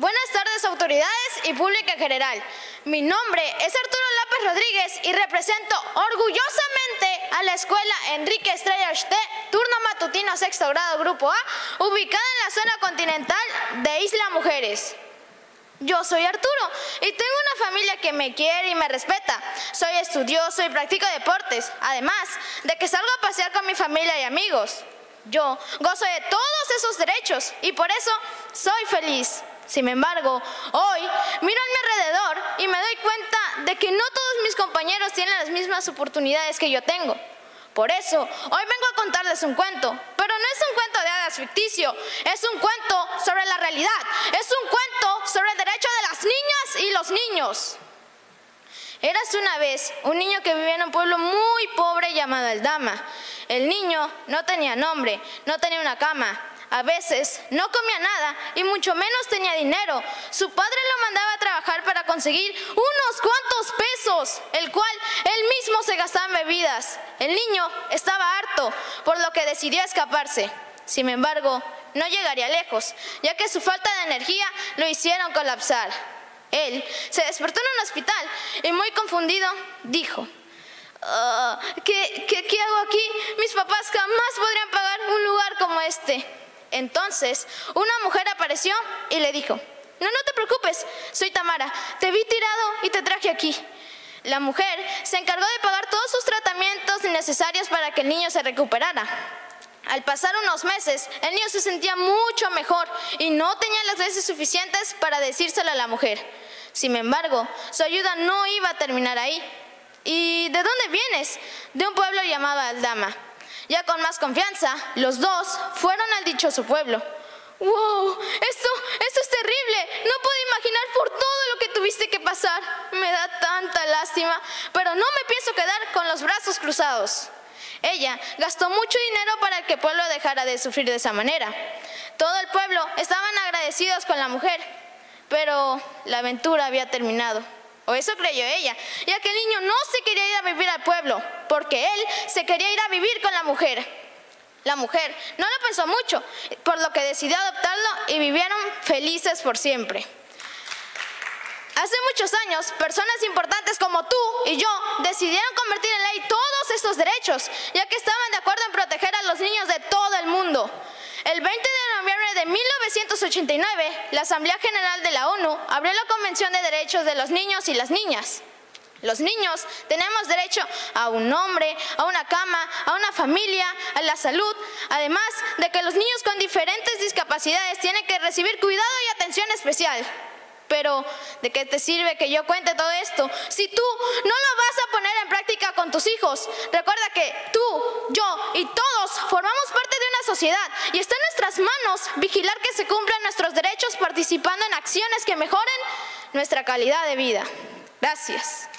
Buenas tardes autoridades y público en general. Mi nombre es Arturo López Rodríguez y represento orgullosamente a la escuela Enrique Estrella Usted, turno matutino sexto grado grupo A, ubicada en la zona continental de Isla Mujeres. Yo soy Arturo y tengo una familia que me quiere y me respeta. Soy estudioso y practico deportes, además de que salgo a pasear con mi familia y amigos. Yo gozo de todos esos derechos y por eso soy feliz. Sin embargo, hoy miro a mi alrededor y me doy cuenta de que no todos mis compañeros tienen las mismas oportunidades que yo tengo. Por eso, hoy vengo a contarles un cuento, pero no es un cuento de hadas ficticio, es un cuento sobre la realidad, es un cuento sobre el derecho de las niñas y los niños. Eras una vez un niño que vivía en un pueblo muy pobre llamado Aldama. El niño no tenía nombre, no tenía una cama, a veces no comía nada y mucho menos tenía dinero. Su padre lo mandaba a trabajar para conseguir unos cuantos pesos, el cual él mismo se gastaba en bebidas. El niño estaba harto, por lo que decidió escaparse. Sin embargo, no llegaría lejos, ya que su falta de energía lo hicieron colapsar. Él se despertó en un hospital y muy confundido dijo, ¿qué, qué, qué hago aquí? Mis papás jamás podrían pagar un lugar como este. Entonces, una mujer apareció y le dijo, no, no te preocupes, soy Tamara, te vi tirado y te traje aquí. La mujer se encargó de pagar todos sus tratamientos necesarios para que el niño se recuperara. Al pasar unos meses, el niño se sentía mucho mejor y no tenía las veces suficientes para decírselo a la mujer. Sin embargo, su ayuda no iba a terminar ahí. ¿Y de dónde vienes? De un pueblo llamado Aldama. Ya con más confianza, los dos fueron al dichoso pueblo. ¡Wow! Esto, esto es terrible. No puedo imaginar por todo lo que tuviste que pasar. Me da tanta lástima, pero no me pienso quedar con los brazos cruzados. Ella gastó mucho dinero para que el pueblo dejara de sufrir de esa manera. Todo el pueblo estaban agradecidos con la mujer, pero la aventura había terminado. Eso creyó ella, ya que el niño no se quería ir a vivir al pueblo, porque él se quería ir a vivir con la mujer. La mujer no lo pensó mucho, por lo que decidió adoptarlo y vivieron felices por siempre. Hace muchos años, personas importantes como tú y yo decidieron convertir en ley todos estos derechos, ya que estaban de acuerdo en proteger a los niños de todo el mundo. El 20 de noviembre de 1989, la Asamblea General de la ONU abrió la Convención de Derechos de los Niños y las Niñas. Los niños tenemos derecho a un nombre, a una cama, a una familia, a la salud, además de que los niños con diferentes discapacidades tienen que recibir cuidado y atención especial. Pero, ¿de qué te sirve que yo cuente todo esto si tú no lo vas a poner en práctica con tus hijos? Recuerda que tú, yo y todos formamos parte de una y está en nuestras manos vigilar que se cumplan nuestros derechos participando en acciones que mejoren nuestra calidad de vida. Gracias.